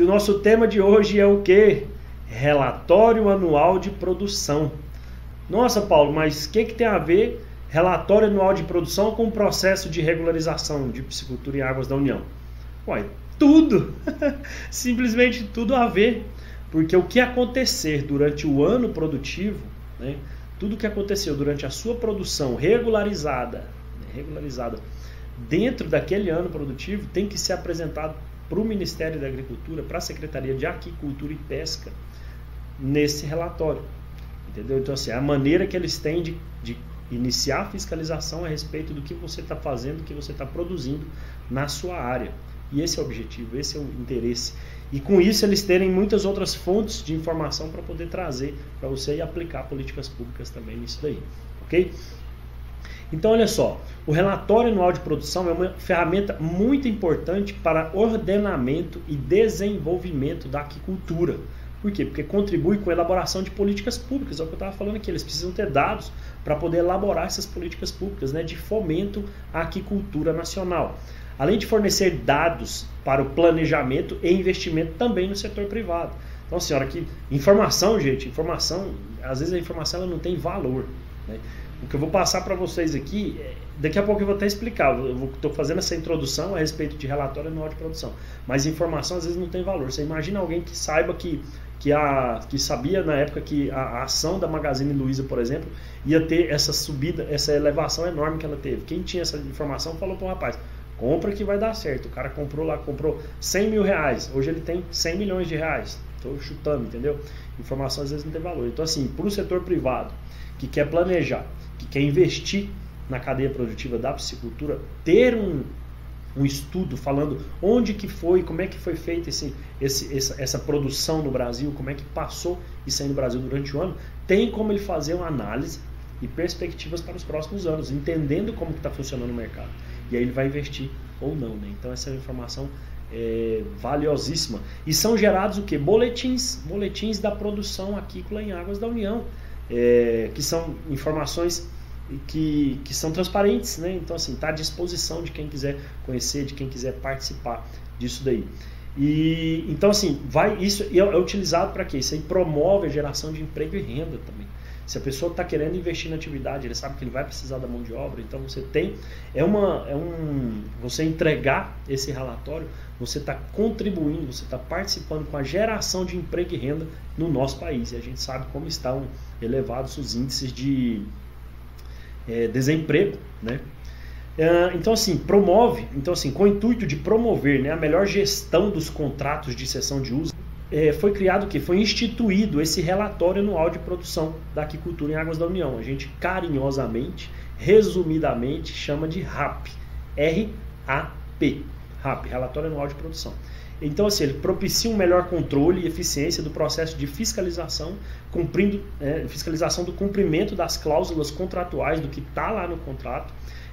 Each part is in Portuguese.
E o nosso tema de hoje é o que? Relatório anual de produção. Nossa, Paulo, mas o que, que tem a ver relatório anual de produção com o processo de regularização de piscicultura em águas da União? Uai, tudo! Simplesmente tudo a ver. Porque o que acontecer durante o ano produtivo, né, tudo que aconteceu durante a sua produção regularizada, né, regularizada dentro daquele ano produtivo, tem que ser apresentado para o Ministério da Agricultura, para a Secretaria de Aquicultura e Pesca, nesse relatório. Entendeu? Então, assim, a maneira que eles têm de, de iniciar a fiscalização a respeito do que você está fazendo, do que você está produzindo na sua área. E esse é o objetivo, esse é o interesse. E com isso eles terem muitas outras fontes de informação para poder trazer para você e aplicar políticas públicas também nisso daí. Ok? Então, olha só, o relatório anual de produção é uma ferramenta muito importante para ordenamento e desenvolvimento da aquicultura. Por quê? Porque contribui com a elaboração de políticas públicas. É o que eu estava falando aqui. Eles precisam ter dados para poder elaborar essas políticas públicas né, de fomento à aquicultura nacional além de fornecer dados para o planejamento e investimento também no setor privado. Então, senhora, que informação, gente, informação, às vezes a informação ela não tem valor. Né? O que eu vou passar para vocês aqui, daqui a pouco eu vou até explicar. Eu estou fazendo essa introdução a respeito de relatório anual de produção. Mas informação às vezes não tem valor. Você imagina alguém que saiba que que, a, que sabia na época que a, a ação da Magazine Luiza, por exemplo, ia ter essa subida, essa elevação enorme que ela teve. Quem tinha essa informação falou para o rapaz: Compra que vai dar certo. O cara comprou lá, comprou 100 mil reais. Hoje ele tem 100 milhões de reais. Estou chutando, entendeu? Informação às vezes não tem valor. Então, assim, para o setor privado que quer planejar, que quer investir na cadeia produtiva da piscicultura, ter um, um estudo falando onde que foi, como é que foi feita esse, esse, essa, essa produção no Brasil, como é que passou isso aí no Brasil durante o ano, tem como ele fazer uma análise e perspectivas para os próximos anos, entendendo como está funcionando o mercado e aí ele vai investir ou não. Né? Então essa é uma informação é, valiosíssima. E são gerados o que? Boletins, boletins da produção aquícola em águas da União, é, que são informações que, que são transparentes, né? Então assim, está à disposição de quem quiser conhecer, de quem quiser participar disso daí. E então assim, vai isso é, é utilizado para quê? Isso aí promove a geração de emprego e renda também. Se a pessoa está querendo investir na atividade, ele sabe que ele vai precisar da mão de obra, então você tem é uma é um você entregar esse relatório, você está contribuindo, você está participando com a geração de emprego e renda no nosso país. E a gente sabe como estão elevados os índices de é, desemprego, né? É, então assim promove, então assim com o intuito de promover né, a melhor gestão dos contratos de cessão de uso é, foi criado o que? Foi instituído esse relatório anual de produção da aquicultura em águas da União. A gente carinhosamente, resumidamente, chama de RAP. R-A-P. RAP, Relatório Anual de Produção. Então, assim, ele propicia um melhor controle e eficiência do processo de fiscalização, cumprindo é, fiscalização do cumprimento das cláusulas contratuais, do que está lá no contrato,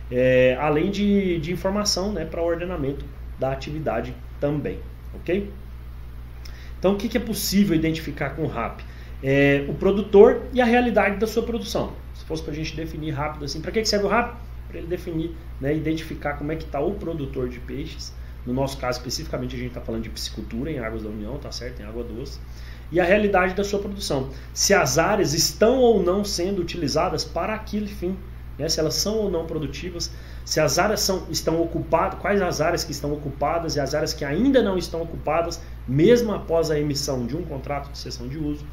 é, além de, de informação né, para o ordenamento da atividade também. Ok? Então, o que, é possível identificar com o RAP? É, o produtor e a realidade da sua produção. Se fosse para a gente definir rápido assim, para que, que serve o RAP? Para ele definir, né, identificar como é que está o produtor de peixes. No nosso caso, especificamente, a gente está falando de piscicultura em águas da União, tá certo? Em água doce. E a realidade da sua produção. Se as áreas estão ou não sendo utilizadas para aquele fim. Né? Se elas são ou não produtivas, se as áreas são, estão ocupadas, quais as áreas que estão ocupadas e as áreas que ainda não estão ocupadas, mesmo após a emissão de um contrato de cessão de uso.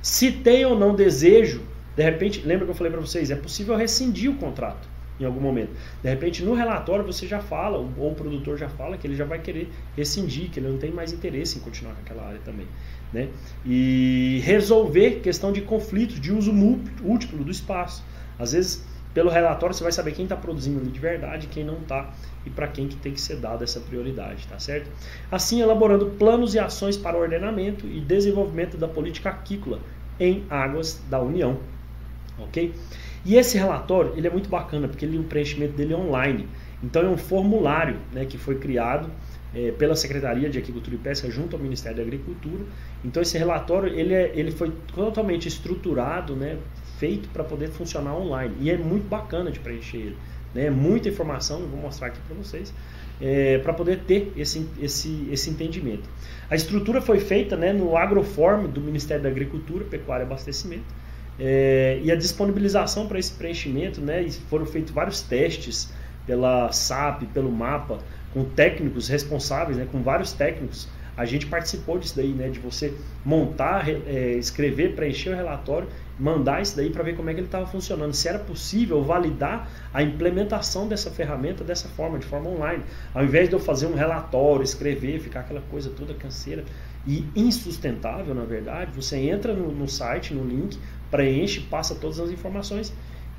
Se tem ou não desejo, de repente, lembra que eu falei para vocês, é possível rescindir o contrato em algum momento. De repente, no relatório você já fala, ou o produtor já fala que ele já vai querer rescindir, que ele não tem mais interesse em continuar com aquela área também. Né? E resolver questão de conflitos de uso múltiplo do espaço. Às vezes pelo relatório você vai saber quem está produzindo ali de verdade, quem não está e para quem que tem que ser dada essa prioridade, tá certo? Assim, elaborando planos e ações para o ordenamento e desenvolvimento da política aquícola em águas da União, ok? E esse relatório ele é muito bacana porque ele, o preenchimento dele é online. Então é um formulário né, que foi criado é, pela Secretaria de Agricultura e Pesca junto ao Ministério da Agricultura. Então esse relatório ele, é, ele foi totalmente estruturado, né, feito para poder funcionar online. E é muito bacana de preencher ele. Né? Muita informação, vou mostrar aqui para vocês. é, para poder ter esse, esse, esse entendimento. A estrutura foi feita né, no Agroform do Ministério da Agricultura, Pecuária e Abastecimento, é, e a disponibilização para esse preenchimento, né, foram feitos vários testes pela SAP, pelo MAPA, com técnicos responsáveis, né, com vários técnicos. A gente participou disso daí, né, de você montar, é, escrever, preencher o relatório, mandar isso daí para ver como é que ele estava funcionando, se era possível validar a implementação dessa ferramenta dessa forma, de forma online. Ao invés de eu fazer um relatório, escrever, ficar aquela coisa toda canseira e insustentável, na verdade, você entra no, no site, no link, preenche, passa todas as informações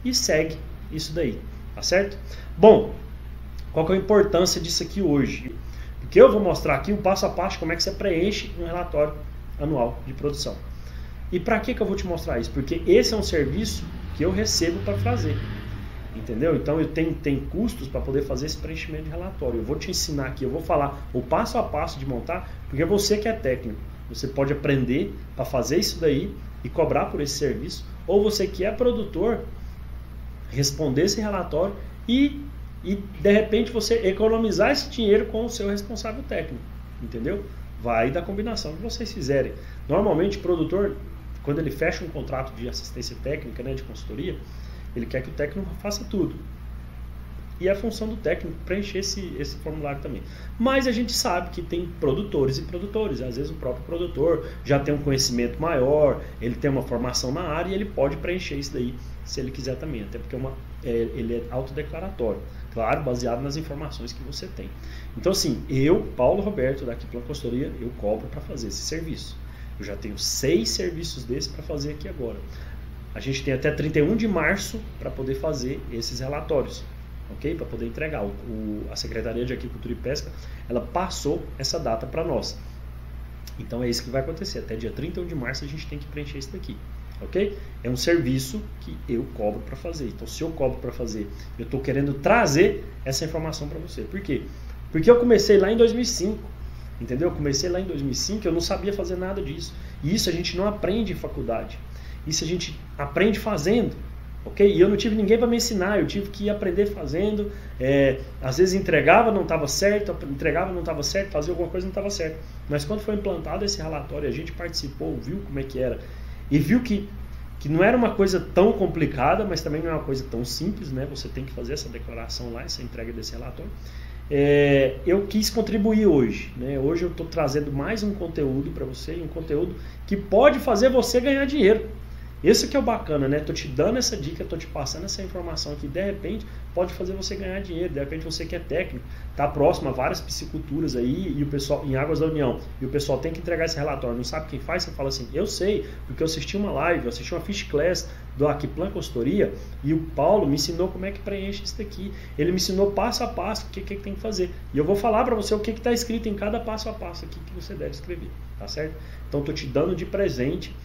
e segue isso daí, tá certo? Bom, qual é a importância disso aqui hoje? Porque eu vou mostrar aqui o passo a passo como é que você preenche um relatório anual de produção. E para que, que eu vou te mostrar isso? Porque esse é um serviço que eu recebo para fazer. Entendeu? Então eu tenho, tenho custos para poder fazer esse preenchimento de relatório. Eu vou te ensinar aqui, eu vou falar o passo a passo de montar, porque você que é técnico, você pode aprender para fazer isso daí e cobrar por esse serviço, ou você que é produtor, responder esse relatório e e de repente você economizar esse dinheiro com o seu responsável técnico, entendeu? Vai da combinação que vocês fizerem. Normalmente o produtor, quando ele fecha um contrato de assistência técnica, né, de consultoria, ele quer que o técnico faça tudo. E é a função do técnico preencher esse, esse formulário também. Mas a gente sabe que tem produtores e produtores. Às vezes o próprio produtor já tem um conhecimento maior, ele tem uma formação na área e ele pode preencher isso daí se ele quiser também. Até porque é uma, é, ele é autodeclaratório. Claro, baseado nas informações que você tem. Então, assim, eu, Paulo Roberto, daqui pela consultoria, eu cobro para fazer esse serviço. Eu já tenho seis serviços desses para fazer aqui agora. A gente tem até 31 de março para poder fazer esses relatórios, ok? Para poder entregar. O, o, a Secretaria de Agricultura e Pesca, ela passou essa data para nós. Então é isso que vai acontecer. Até dia 31 de março a gente tem que preencher isso daqui ok? É um serviço que eu cobro para fazer. Então, se eu cobro para fazer, eu estou querendo trazer essa informação para você. Por quê? Porque eu comecei lá em 2005, entendeu? Eu comecei lá em 2005, eu não sabia fazer nada disso. E isso a gente não aprende em faculdade. Isso a gente aprende fazendo, ok? E eu não tive ninguém para me ensinar, eu tive que aprender fazendo. É, às vezes entregava, não estava certo, entregava, não estava certo, fazia alguma coisa, não estava certo. Mas quando foi implantado esse relatório, a gente participou, viu como é que era e viu que, que não era uma coisa tão complicada, mas também não é uma coisa tão simples, né? Você tem que fazer essa declaração lá, essa entrega desse relatório. É, eu quis contribuir hoje. Né? Hoje eu estou trazendo mais um conteúdo para você, um conteúdo que pode fazer você ganhar dinheiro. Esse que é o bacana, né? Tô te dando essa dica, tô te passando essa informação que de repente pode fazer você ganhar dinheiro. De repente você que é técnico, tá próximo a várias pisciculturas aí e o pessoal em Águas da União, e o pessoal tem que entregar esse relatório, não sabe quem faz, você fala assim: "Eu sei, porque eu assisti uma live, eu assisti uma fish class do Aquiplan Consultoria e o Paulo me ensinou como é que preenche isso daqui. Ele me ensinou passo a passo o que, que tem que fazer. E eu vou falar para você o que está escrito em cada passo a passo aqui que você deve escrever, tá certo? Então tô te dando de presente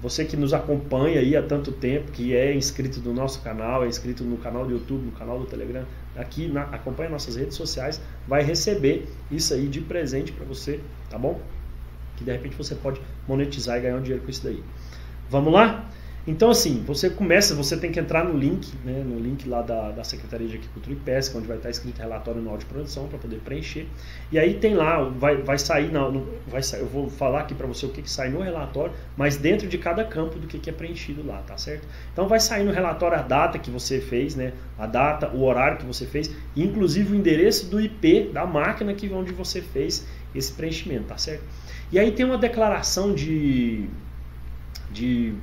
você que nos acompanha aí há tanto tempo, que é inscrito no nosso canal, é inscrito no canal do YouTube, no canal do Telegram, aqui na, acompanha nossas redes sociais, vai receber isso aí de presente para você, tá bom? Que de repente você pode monetizar e ganhar um dinheiro com isso daí. Vamos lá? Então, assim, você começa, você tem que entrar no link, né, no link lá da, da Secretaria de Agricultura e Pesca, onde vai estar escrito relatório anual de produção para poder preencher. E aí tem lá, vai, vai sair, na, no, vai sair, eu vou falar aqui para você o que, que sai no relatório, mas dentro de cada campo do que, que é preenchido lá, tá certo? Então vai sair no relatório a data que você fez, né, a data, o horário que você fez, inclusive o endereço do IP da máquina que onde você fez esse preenchimento, tá certo? E aí tem uma declaração de de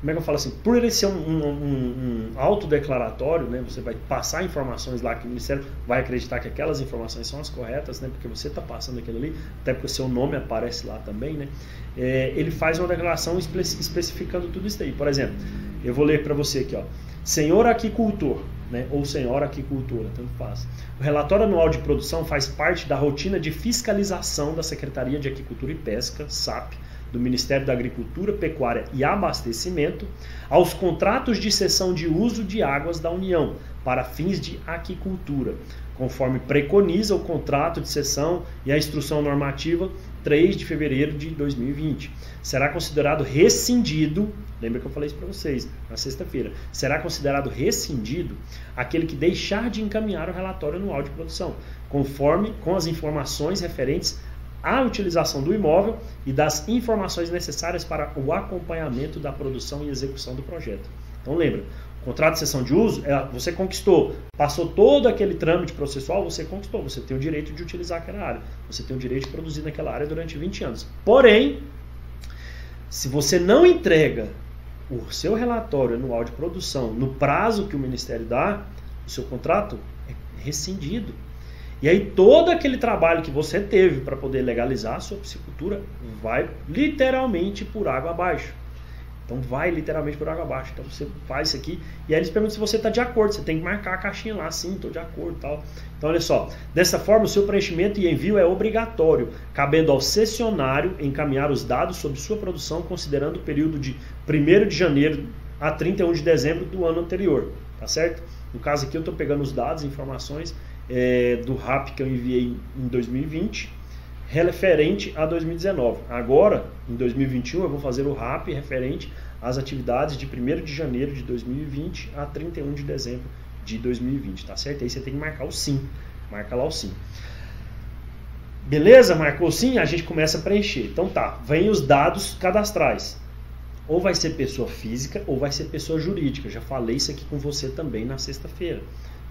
como é que eu falo assim, por ele ser um, um, um, um autodeclaratório, né, você vai passar informações lá que o Ministério vai acreditar que aquelas informações são as corretas, né, porque você está passando aquilo ali, até porque o seu nome aparece lá também, né, é, ele faz uma declaração espe especificando tudo isso aí. Por exemplo, eu vou ler para você aqui, ó, senhor aquicultor, né, ou senhora aquicultora, tanto faz. O relatório anual de produção faz parte da rotina de fiscalização da Secretaria de Aquicultura e Pesca, SAP, do Ministério da Agricultura, Pecuária e Abastecimento aos contratos de cessão de uso de águas da União para fins de aquicultura, conforme preconiza o contrato de cessão e a instrução normativa 3 de fevereiro de 2020. Será considerado rescindido, lembra que eu falei isso para vocês na sexta-feira, será considerado rescindido aquele que deixar de encaminhar o relatório anual de produção. conforme com as informações referentes à utilização do imóvel e das informações necessárias para o acompanhamento da produção e execução do projeto. Então lembra, contrato de cessão de uso, você conquistou, passou todo aquele trâmite processual, você conquistou, você tem o direito de utilizar aquela área, você tem o direito de produzir naquela área durante 20 anos. Porém, se você não entrega o seu relatório anual de produção no prazo que o Ministério dá, o seu contrato é rescindido. E aí todo aquele trabalho que você teve para poder legalizar a sua piscicultura vai literalmente por água abaixo. Então vai literalmente por água abaixo. Então você faz isso aqui e aí eles perguntam se você está de acordo. Você tem que marcar a caixinha lá, sim, estou de acordo tal. Então olha só, dessa forma o seu preenchimento e envio é obrigatório, cabendo ao cessionário encaminhar os dados sobre sua produção considerando o período de 1 de janeiro a 31 de dezembro do ano anterior, tá certo? No caso aqui eu estou pegando os dados, informações é, do RAP que eu enviei em 2020, referente a 2019. Agora, em 2021, eu vou fazer o RAP referente às atividades de 1 de janeiro de 2020 a 31 de dezembro de 2020, tá certo? Aí você tem que marcar o sim, marca lá o sim. Beleza? Marcou sim? A gente começa a preencher. Então tá, vem os dados cadastrais. Ou vai ser pessoa física ou vai ser pessoa jurídica. Já falei isso aqui com você também na sexta-feira.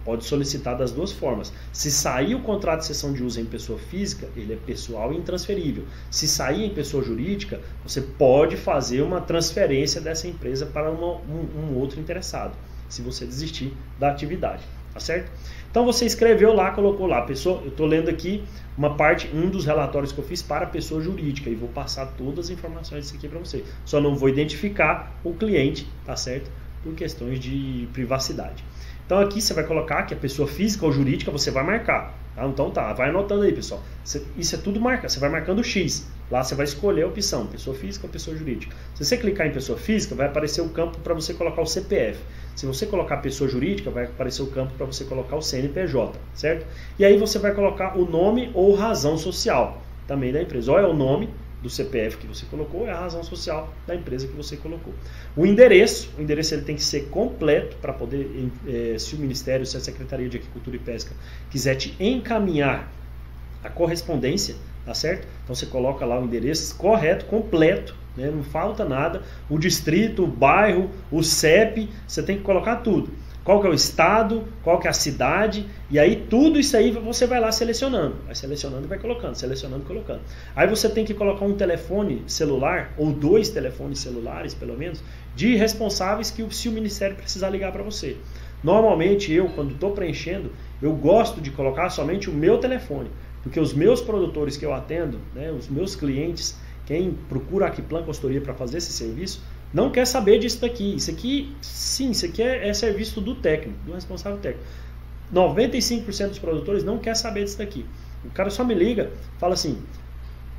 Pode solicitar das duas formas. Se sair o contrato de cessão de uso em pessoa física, ele é pessoal e intransferível. Se sair em pessoa jurídica, você pode fazer uma transferência dessa empresa para uma, um, um outro interessado, se você desistir da atividade. Tá certo? Então você escreveu lá, colocou lá, pessoa, eu estou lendo aqui uma parte, um dos relatórios que eu fiz para pessoa jurídica e vou passar todas as informações disso aqui para você. Só não vou identificar o cliente, tá certo? Por questões de privacidade. Então aqui você vai colocar que a pessoa física ou jurídica você vai marcar. Tá? Então tá, vai anotando aí, pessoal. Isso é tudo marca, você vai marcando X. Lá você vai escolher a opção, pessoa física ou pessoa jurídica. Se você clicar em pessoa física, vai aparecer o campo para você colocar o CPF. Se você colocar pessoa jurídica, vai aparecer o campo para você colocar o CNPJ, certo? E aí você vai colocar o nome ou razão social também da empresa. Ou é o nome, do CPF que você colocou é a razão social da empresa que você colocou. O endereço, o endereço ele tem que ser completo para poder, eh, se o Ministério, se a Secretaria de Agricultura e Pesca quiser te encaminhar a correspondência, tá certo? Então você coloca lá o endereço correto, completo, né? não falta nada. O distrito, o bairro, o CEP, você tem que colocar tudo qual que é o estado, qual que é a cidade, e aí tudo isso aí você vai lá selecionando, vai selecionando e vai colocando, selecionando e colocando. Aí você tem que colocar um telefone celular, ou dois telefones celulares, pelo menos, de responsáveis que se o Ministério precisar ligar para você. Normalmente eu, quando estou preenchendo, eu gosto de colocar somente o meu telefone, porque os meus produtores que eu atendo, né, os meus clientes, quem procura aqui Plan Consultoria para fazer esse serviço, não quer saber disso daqui. Isso aqui, sim, isso aqui é, é serviço do técnico, do responsável técnico. 95% dos produtores não quer saber disso daqui. O cara só me liga, fala assim: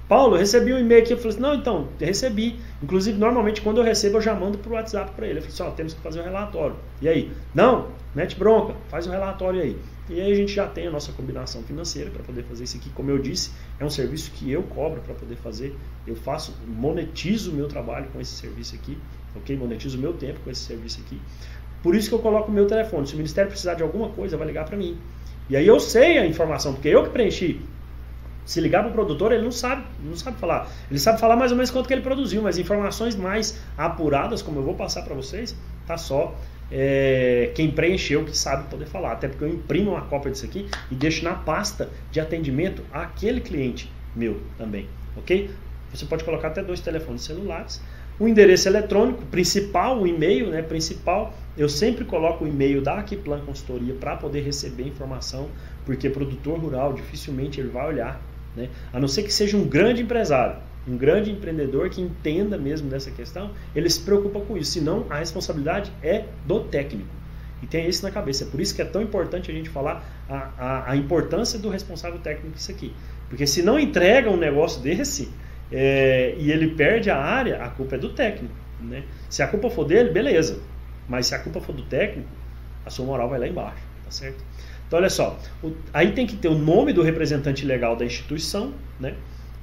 Paulo, recebi um e-mail aqui. Eu falei assim: não, então, recebi. Inclusive, normalmente, quando eu recebo, eu já mando por WhatsApp para ele. Eu falei assim: ó, temos que fazer um relatório. E aí? Não, mete bronca, faz um relatório aí. E aí a gente já tem a nossa combinação financeira para poder fazer isso aqui. Como eu disse, é um serviço que eu cobro para poder fazer. Eu faço, monetizo o meu trabalho com esse serviço aqui, ok? Monetizo o meu tempo com esse serviço aqui. Por isso que eu coloco o meu telefone. Se o Ministério precisar de alguma coisa, vai ligar para mim. E aí eu sei a informação, porque eu que preenchi. Se ligar para o produtor, ele não sabe, não sabe falar. Ele sabe falar mais ou menos quanto que ele produziu, mas informações mais apuradas, como eu vou passar para vocês, tá só é, quem preencheu que sabe poder falar. Até porque eu imprimo uma cópia disso aqui e deixo na pasta de atendimento àquele cliente meu também, ok? Você pode colocar até dois telefones celulares. O endereço eletrônico principal, o e-mail né, principal, eu sempre coloco o e-mail da Aquiplan Consultoria para poder receber informação, porque produtor rural dificilmente ele vai olhar, né? a não ser que seja um grande empresário um grande empreendedor que entenda mesmo dessa questão, ele se preocupa com isso. Senão, a responsabilidade é do técnico. E tem isso na cabeça. É por isso que é tão importante a gente falar a, a, a importância do responsável técnico isso aqui. Porque se não entrega um negócio desse é, e ele perde a área, a culpa é do técnico. Né? Se a culpa for dele, beleza. Mas se a culpa for do técnico, a sua moral vai lá embaixo. Tá certo? Então, olha só. O, aí tem que ter o nome do representante legal da instituição, né?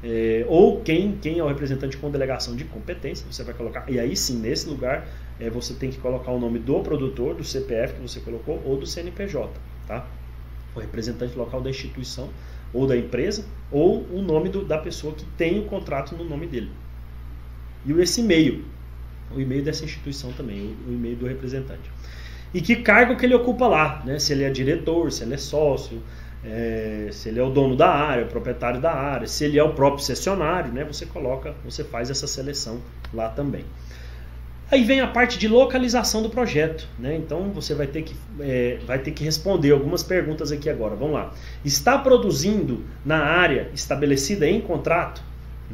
É, ou quem, quem é o representante com delegação de competência, você vai colocar, e aí sim, nesse lugar, é, você tem que colocar o nome do produtor, do CPF que você colocou, ou do CNPJ, tá? o representante local da instituição ou da empresa, ou o nome do, da pessoa que tem o contrato no nome dele. E esse e-mail, o e-mail dessa instituição também, o, o e-mail do representante. E que cargo que ele ocupa lá, né? se ele é diretor, se ele é sócio, é, se ele é o dono da área, o proprietário da área, se ele é o próprio cessionário, né? você coloca, você faz essa seleção lá também. Aí vem a parte de localização do projeto, né? Então você vai ter que, é, vai ter que responder algumas perguntas aqui agora. Vamos lá. Está produzindo na área estabelecida em contrato?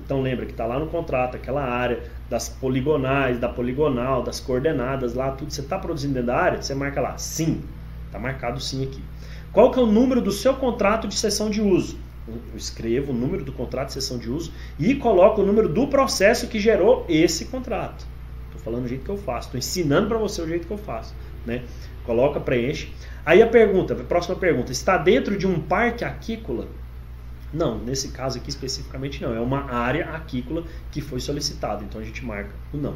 Então lembra que está lá no contrato, aquela área das poligonais, da poligonal, das coordenadas lá, tudo. Você está produzindo dentro da área? Você marca lá, sim. Está marcado sim aqui. Qual que é o número do seu contrato de sessão de uso? Eu escrevo o número do contrato de sessão de uso e coloco o número do processo que gerou esse contrato. Estou falando do jeito que eu faço, estou ensinando para você o jeito que eu faço. Né? Coloca, preenche. Aí a pergunta, a próxima pergunta, está dentro de um parque aquícola? Não, nesse caso aqui especificamente não. É uma área aquícola que foi solicitada. Então a gente marca o não.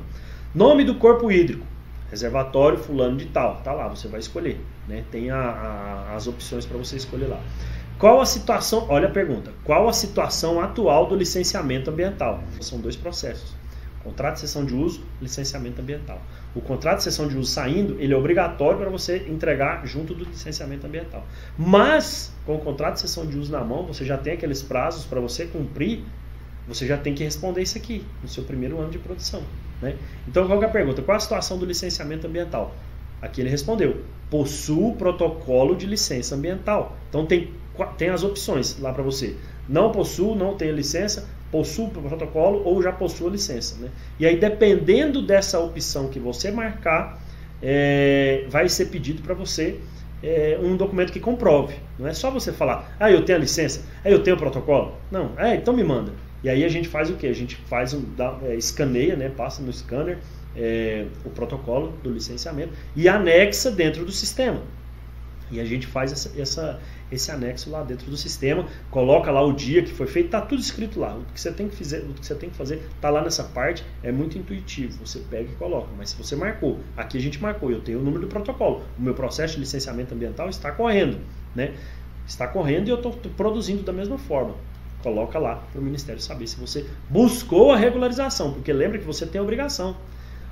Nome do corpo hídrico. Reservatório fulano de tal. Tá lá, você vai escolher. Né? Tem a, a, as opções para você escolher lá. Qual a situação? Olha a pergunta. Qual a situação atual do licenciamento ambiental? São dois processos. Contrato de cessão de uso, licenciamento ambiental. O contrato de cessão de uso saindo, ele é obrigatório para você entregar junto do licenciamento ambiental. Mas, com o contrato de cessão de uso na mão, você já tem aqueles prazos para você cumprir, você já tem que responder isso aqui, no seu primeiro ano de produção. Né? Então, qual é a pergunta? Qual a situação do licenciamento ambiental? Aqui ele respondeu: possuo protocolo de licença ambiental. Então, tem, tem as opções lá para você. Não possuo, não tenho licença, possui o protocolo ou já possui a licença. Né? E aí, dependendo dessa opção que você marcar, é, vai ser pedido para você é, um documento que comprove. Não é só você falar, ah, eu tenho a licença, ah, eu tenho o protocolo. Não, é, então me manda. E aí a gente faz o que? A gente faz um, dá, é, escaneia, né, passa no scanner é, o protocolo do licenciamento e anexa dentro do sistema. E a gente faz essa, essa, esse anexo lá dentro do sistema, coloca lá o dia que foi feito, tá tudo escrito lá. O que você tem que fazer, o que você tem que fazer tá lá nessa parte, é muito intuitivo. Você pega e coloca. Mas se você marcou, aqui a gente marcou, eu tenho o número do protocolo. O meu processo de licenciamento ambiental está correndo, né? Está correndo e eu estou produzindo da mesma forma. Coloca lá para o Ministério saber se você buscou a regularização, porque lembra que você tem a obrigação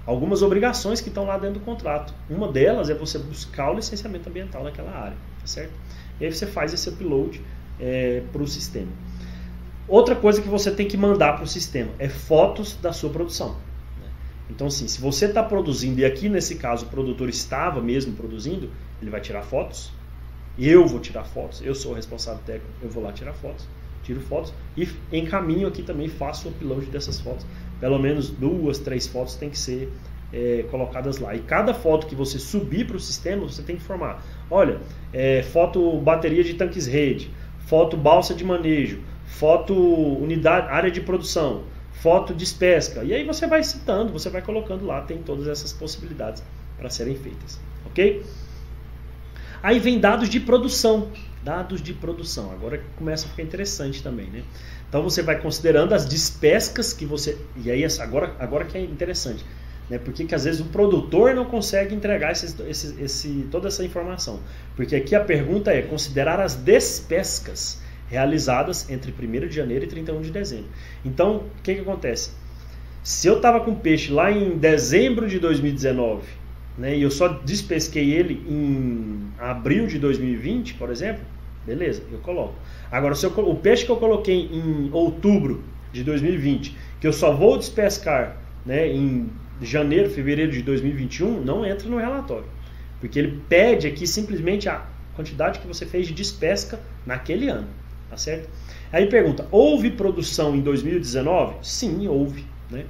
algumas obrigações que estão lá dentro do contrato. Uma delas é você buscar o licenciamento ambiental naquela área, tá certo? E aí você faz esse upload é, para o sistema. Outra coisa que você tem que mandar para o sistema é fotos da sua produção. Né? Então, assim, se você está produzindo, e aqui nesse caso o produtor estava mesmo produzindo, ele vai tirar fotos. Eu vou tirar fotos, eu sou o responsável técnico, eu vou lá tirar fotos, tiro fotos e encaminho aqui também, faço o upload dessas fotos pelo menos duas, três fotos tem que ser é, colocadas lá. E cada foto que você subir para o sistema, você tem que informar. Olha, é, foto bateria de tanques rede, foto balsa de manejo, foto unidade, área de produção, foto despesca. E aí você vai citando, você vai colocando lá, tem todas essas possibilidades para serem feitas. Ok? Aí vem dados de produção. Dados de produção. Agora começa a ficar interessante também, né? Então você vai considerando as despescas que você. E aí agora, agora que é interessante. Né? Porque que às vezes o produtor não consegue entregar esses, esse, esse, toda essa informação. Porque aqui a pergunta é considerar as despesas realizadas entre 1 de janeiro e 31 de dezembro. Então, o que, que acontece? Se eu estava com peixe lá em dezembro de 2019 né, e eu só despesquei ele em abril de 2020, por exemplo, beleza, eu coloco. Agora, se eu, o peixe que eu coloquei em outubro de 2020, que eu só vou despescar né, em janeiro, fevereiro de 2021, não entra no relatório. Porque ele pede aqui simplesmente a quantidade que você fez de despesca naquele ano. Tá certo? Aí pergunta: houve produção em 2019? Sim, houve. Né?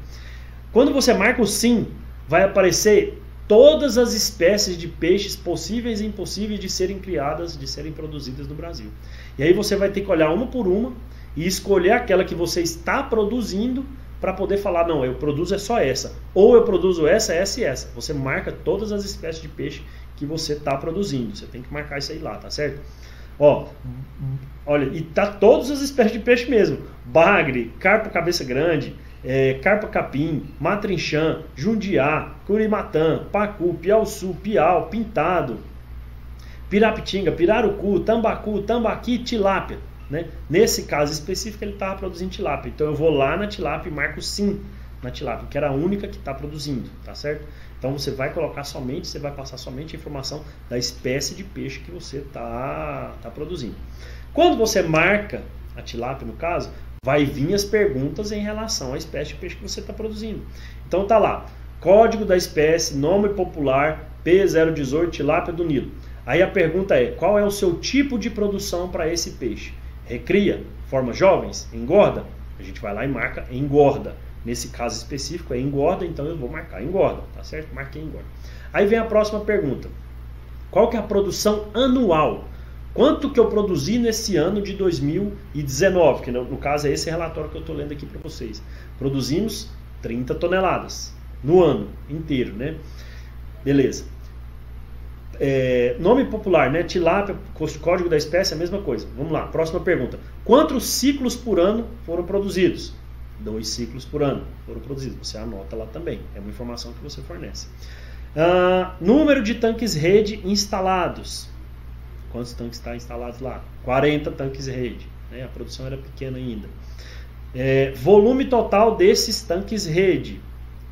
Quando você marca o sim, vai aparecer todas as espécies de peixes possíveis e impossíveis de serem criadas, de serem produzidas no Brasil. E aí você vai ter que olhar uma por uma e escolher aquela que você está produzindo para poder falar, não, eu produzo é só essa. Ou eu produzo essa, essa e essa. Você marca todas as espécies de peixe que você está produzindo. Você tem que marcar isso aí lá, tá certo? Ó, olha, e tá todas as espécies de peixe mesmo. Bagre, carpo cabeça grande, é, carpa capim, matrinchã, jundiá, curimatã, pacu, piauçu, piau, pintado, pirapitinga, pirarucu, tambacu, tambaqui, tilápia. Né? Nesse caso específico, ele estava produzindo tilápia. Então eu vou lá na tilápia e marco sim na tilápia, que era a única que está produzindo, tá certo? Então você vai colocar somente, você vai passar somente a informação da espécie de peixe que você está tá produzindo. Quando você marca a tilápia, no caso, vai vir as perguntas em relação à espécie de peixe que você está produzindo. Então tá lá, código da espécie, nome popular, P018, tilápia do Nilo. Aí a pergunta é, qual é o seu tipo de produção para esse peixe? Recria, forma jovens, engorda? A gente vai lá e marca engorda. Nesse caso específico é engorda, então eu vou marcar engorda, tá certo? Marquei engorda. Aí vem a próxima pergunta. Qual que é a produção anual? Quanto que eu produzi nesse ano de 2019? Que no, caso é esse relatório que eu estou lendo aqui para vocês. Produzimos 30 toneladas no ano inteiro, né? Beleza. É, nome popular, né? Tilápia, código da espécie, a mesma coisa. Vamos lá, próxima pergunta. Quantos ciclos por ano foram produzidos? Dois ciclos por ano foram produzidos. Você anota lá também. É uma informação que você fornece. Uh, número de tanques rede instalados. Quantos tanques estão instalados lá? 40 tanques rede. Né? A produção era pequena ainda. É, volume total desses tanques rede: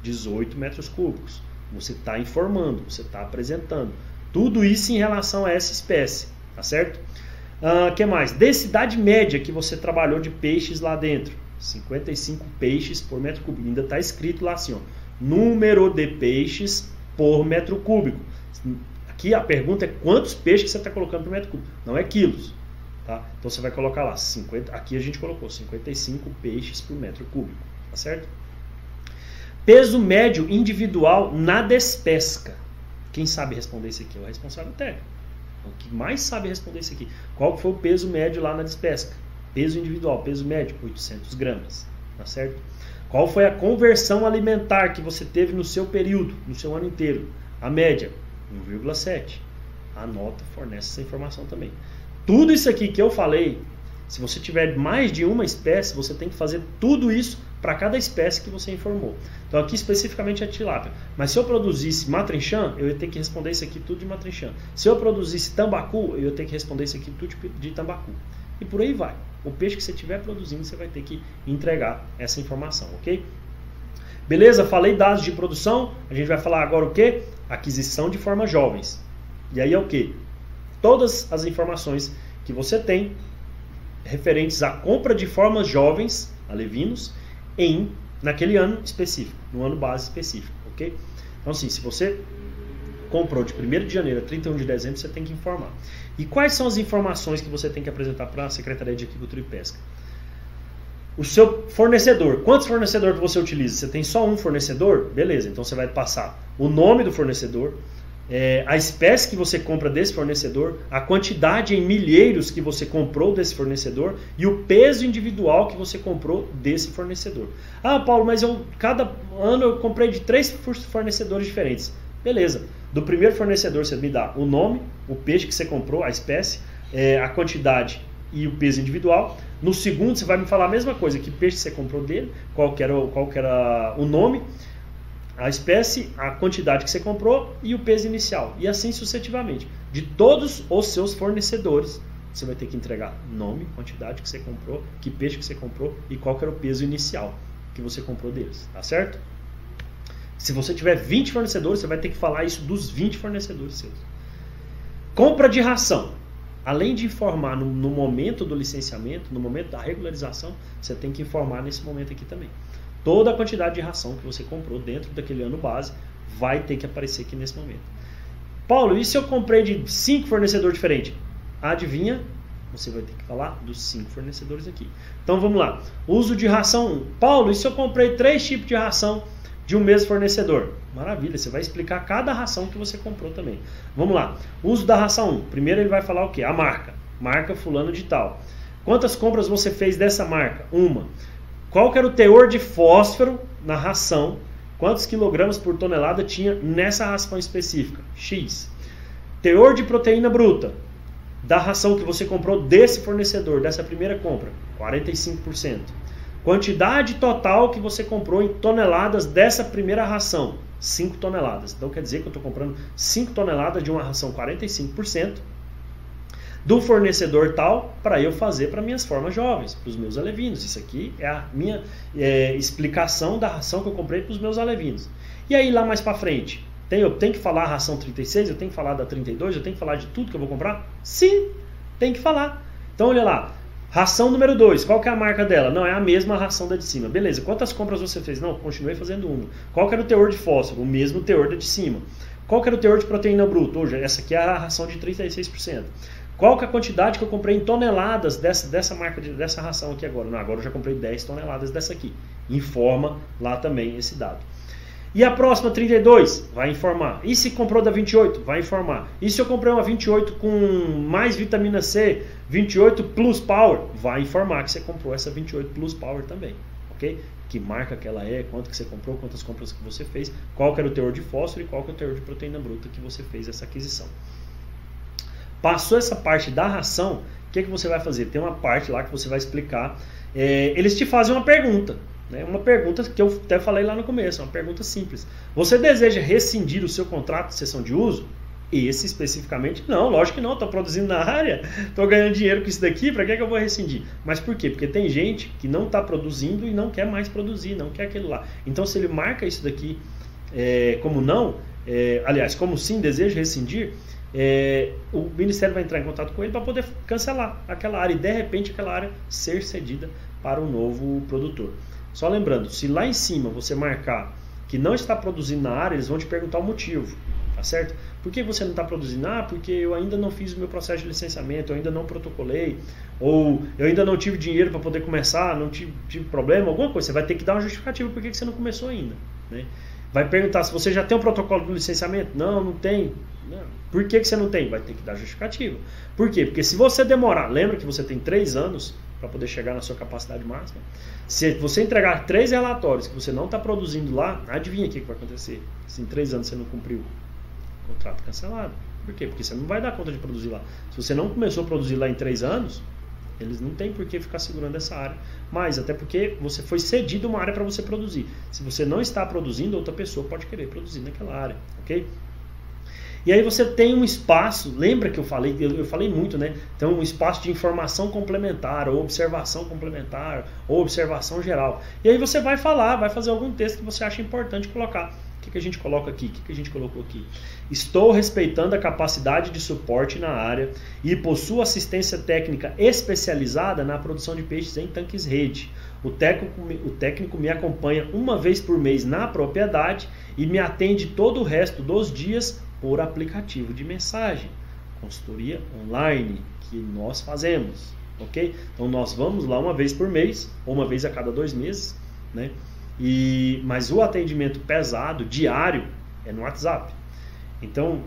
18 metros cúbicos. Você está informando, você está apresentando. Tudo isso em relação a essa espécie, tá certo? O uh, que mais? Densidade média que você trabalhou de peixes lá dentro. 55 peixes por metro cúbico. Ainda está escrito lá assim, ó, número de peixes por metro cúbico. Aqui a pergunta é quantos peixes você está colocando por metro cúbico, não é quilos. Tá? Então você vai colocar lá, 50, aqui a gente colocou 55 peixes por metro cúbico, tá certo? Peso médio individual na despesca. Quem sabe responder isso aqui é o responsável técnico. O que mais sabe responder isso aqui. Qual foi o peso médio lá na despesca? Peso individual, peso médio, 800 gramas. Tá certo? Qual foi a conversão alimentar que você teve no seu período, no seu ano inteiro? A média, 1,7. A nota fornece essa informação também. Tudo isso aqui que eu falei, se você tiver mais de uma espécie, você tem que fazer tudo isso para cada espécie que você informou. Então aqui especificamente é tilápia. Mas se eu produzisse matrinchã, eu ia ter que responder isso aqui tudo de matrinchã. Se eu produzisse tambacu, eu ia ter que responder isso aqui tudo de tambacu. E por aí vai. O peixe que você estiver produzindo, você vai ter que entregar essa informação, ok? Beleza? Falei dados de produção. A gente vai falar agora o que? Aquisição de formas jovens. E aí é o que? Todas as informações que você tem referentes à compra de formas jovens, alevinos, em naquele ano específico, no ano base específico, ok? Então assim, se você comprou de 1 de janeiro a 31 de dezembro, você tem que informar. E quais são as informações que você tem que apresentar para a Secretaria de Agricultura e Pesca? O seu fornecedor, quantos fornecedores que você utiliza? Você tem só um fornecedor? Beleza, então você vai passar o nome do fornecedor, é, a espécie que você compra desse fornecedor, a quantidade em milheiros que você comprou desse fornecedor e o peso individual que você comprou desse fornecedor. Ah, Paulo, mas eu cada ano eu comprei de três fornecedores diferentes. Beleza. Do primeiro fornecedor você me dá o nome, o peixe que você comprou, a espécie, é, a quantidade e o peso individual. No segundo você vai me falar a mesma coisa, que peixe você comprou dele, qual que era, qual que era o nome a espécie, a quantidade que você comprou e o peso inicial. E assim sucessivamente. De todos os seus fornecedores, você vai ter que entregar nome, quantidade que você comprou, que peixe que você comprou e qual era o peso inicial que você comprou deles. Tá certo? Se você tiver 20 fornecedores, você vai ter que falar isso dos 20 fornecedores seus. Compra de ração. Além de informar no, no momento do licenciamento, no momento da regularização, você tem que informar nesse momento aqui também. Toda a quantidade de ração que você comprou dentro daquele ano base vai ter que aparecer aqui nesse momento. Paulo, e se eu comprei de cinco fornecedores diferentes? Adivinha? Você vai ter que falar dos cinco fornecedores aqui. Então vamos lá. Uso de ração 1. Paulo, e se eu comprei três tipos de ração de um mesmo fornecedor? Maravilha, você vai explicar cada ração que você comprou também. Vamos lá. Uso da ração 1. Primeiro ele vai falar o que? A marca. Marca fulano de tal. Quantas compras você fez dessa marca? Uma. Qual era o teor de fósforo na ração? Quantos quilogramas por tonelada tinha nessa ração específica? X. Teor de proteína bruta da ração que você comprou desse fornecedor, dessa primeira compra, 45%. Quantidade total que você comprou em toneladas dessa primeira ração, 5 toneladas. Então quer dizer que eu estou comprando 5 toneladas de uma ração 45%, do fornecedor tal para eu fazer para minhas formas jovens, para os meus alevinos. Isso aqui é a minha é, explicação da ração que eu comprei para os meus alevinos. E aí lá mais para frente, tem, eu tenho que falar a ração 36, eu tenho que falar da 32, eu tenho que falar de tudo que eu vou comprar? Sim, tem que falar. Então olha lá, Ração número 2, qual que é a marca dela? Não, é a mesma ração da de cima. Beleza, quantas compras você fez? Não, continuei fazendo uma. Qual que era o teor de fósforo? O mesmo teor da de cima. Qual que era o teor de proteína bruta? Hoje, essa aqui é a ração de 36%. Qual que é a quantidade que eu comprei em toneladas dessa, dessa marca, de, dessa ração aqui agora? Não, agora eu já comprei 10 toneladas dessa aqui. Informa lá também esse dado. E a próxima 32? Vai informar. E se comprou da 28? Vai informar. E se eu comprei uma 28 com mais vitamina C, 28 Plus Power? Vai informar que você comprou essa 28 Plus Power também. Ok? Que marca que ela é, quanto que você comprou, quantas compras que você fez, qual que era o teor de fósforo e qual que é o teor de proteína bruta que você fez essa aquisição. Passou essa parte da ração, o que, que você vai fazer? Tem uma parte lá que você vai explicar. É, eles te fazem uma pergunta. Né? Uma pergunta que eu até falei lá no começo, uma pergunta simples. Você deseja rescindir o seu contrato de sessão de uso? Esse especificamente, não, lógico que não, estou produzindo na área, estou ganhando dinheiro com isso daqui, para que, é que eu vou rescindir? Mas por quê? Porque tem gente que não está produzindo e não quer mais produzir, não quer aquilo lá. Então, se ele marca isso daqui é, como não, é, aliás, como sim, deseja rescindir, é, o Ministério vai entrar em contato com ele para poder cancelar aquela área e de repente aquela área ser cedida para um novo produtor. Só lembrando, se lá em cima você marcar que não está produzindo na área, eles vão te perguntar o motivo, tá certo? Por que você não está produzindo? Ah, porque eu ainda não fiz o meu processo de licenciamento, eu ainda não protocolei, ou eu ainda não tive dinheiro para poder começar, não tive, tive, problema, alguma coisa. Você vai ter que dar uma justificativa por que você não começou ainda, né? Vai perguntar se você já tem um protocolo de licenciamento. Não, não tem. Não. Por que, que você não tem? Vai ter que dar justificativa. Por quê? Porque se você demorar, lembra que você tem três anos para poder chegar na sua capacidade máxima. Se você entregar três relatórios que você não está produzindo lá, adivinha o que, que vai acontecer? Se em três anos você não cumpriu contrato cancelado. Por quê? Porque você não vai dar conta de produzir lá. Se você não começou a produzir lá em três anos, eles não têm por que ficar segurando essa área. Mas até porque você foi cedido uma área para você produzir. Se você não está produzindo, outra pessoa pode querer produzir naquela área, ok? E aí você tem um espaço, lembra que eu falei, eu, falei muito, né? Então, um espaço de informação complementar, ou observação complementar, ou observação geral. E aí você vai falar, vai fazer algum texto que você acha importante colocar. O que, que a gente coloca aqui? O que, que a gente colocou aqui? Estou respeitando a capacidade de suporte na área e possuo assistência técnica especializada na produção de peixes em tanques rede. O técnico, o técnico me acompanha uma vez por mês na propriedade e me atende todo o resto dos dias por aplicativo de mensagem, consultoria online que nós fazemos, ok? Então nós vamos lá uma vez por mês ou uma vez a cada dois meses, né? E mas o atendimento pesado diário é no WhatsApp. Então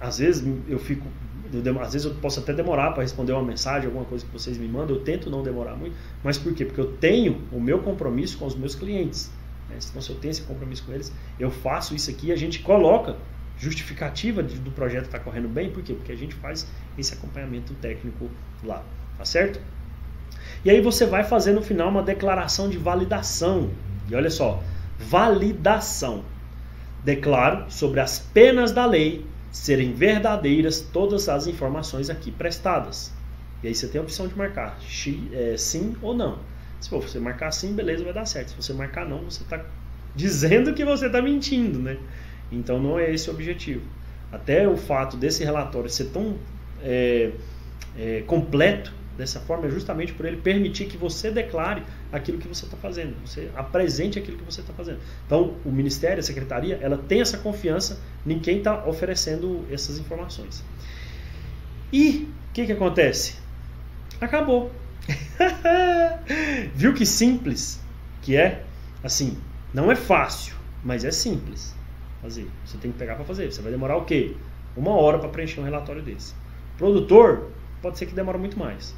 às vezes eu fico eu, às vezes eu posso até demorar para responder uma mensagem, alguma coisa que vocês me mandam, eu tento não demorar muito, mas por quê? Porque eu tenho o meu compromisso com os meus clientes. Né? Então, se eu tenho esse compromisso com eles, eu faço isso aqui a gente coloca justificativa do projeto estar tá correndo bem, por quê? Porque a gente faz esse acompanhamento técnico lá, tá certo? E aí você vai fazer no final uma declaração de validação. E olha só, validação. Declaro sobre as penas da lei serem verdadeiras todas as informações aqui prestadas. E aí você tem a opção de marcar é, sim ou não. Se você marcar sim, beleza, vai dar certo. Se você marcar não, você está dizendo que você está mentindo, né? Então não é esse o objetivo. Até o fato desse relatório ser tão é, é, completo dessa forma é justamente por ele permitir que você declare aquilo que você está fazendo, você apresente aquilo que você está fazendo. Então, o Ministério, a Secretaria, ela tem essa confiança em quem está oferecendo essas informações. E o que, que acontece? Acabou. Viu que simples que é? Assim, não é fácil, mas é simples fazer. Você tem que pegar para fazer. Você vai demorar o quê? Uma hora para preencher um relatório desse. Produtor, pode ser que demore muito mais.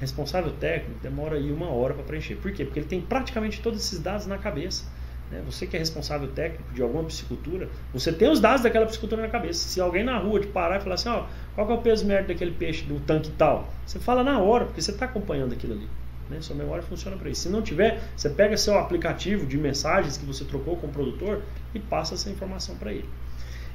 Responsável técnico demora aí uma hora para preencher. Por quê? Porque ele tem praticamente todos esses dados na cabeça. Né? Você que é responsável técnico de alguma piscicultura, você tem os dados daquela piscicultura na cabeça. Se alguém na rua te parar e falar assim, ó, qual é o peso médio daquele peixe do tanque tal, você fala na hora, porque você está acompanhando aquilo ali. Né? Sua memória funciona para isso. Se não tiver, você pega seu aplicativo de mensagens que você trocou com o produtor e passa essa informação para ele.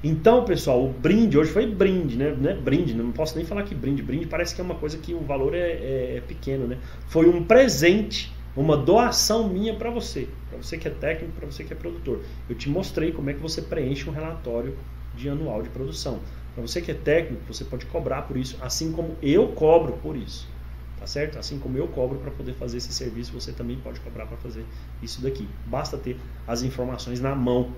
Então, pessoal, o brinde, hoje foi brinde, né? Não é brinde, não posso nem falar que brinde. Brinde parece que é uma coisa que o valor é, é, é pequeno, né? Foi um presente, uma doação minha para você. Para você que é técnico, para você que é produtor. Eu te mostrei como é que você preenche um relatório de anual de produção. Para você que é técnico, você pode cobrar por isso, assim como eu cobro por isso. Tá certo? Assim como eu cobro para poder fazer esse serviço, você também pode cobrar para fazer isso daqui. Basta ter as informações na mão